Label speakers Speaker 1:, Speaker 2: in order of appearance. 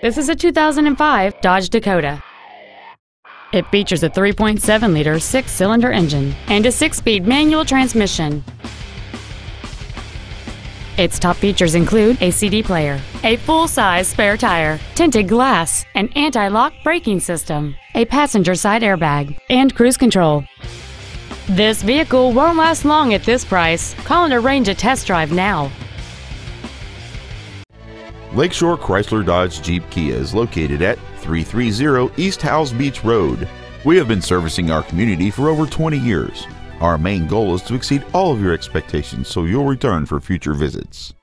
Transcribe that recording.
Speaker 1: This is a 2005 Dodge Dakota. It features a 3.7 liter six cylinder engine and a six speed manual transmission. Its top features include a CD player, a full size spare tire, tinted glass, an anti lock braking system, a passenger side airbag, and cruise control. This vehicle won't last long at this price. Call and arrange a test drive now.
Speaker 2: Lakeshore Chrysler Dodge Jeep Kia is located at 330 East Howze Beach Road. We have been servicing our community for over 20 years. Our main goal is to exceed all of your expectations so you'll return for future visits.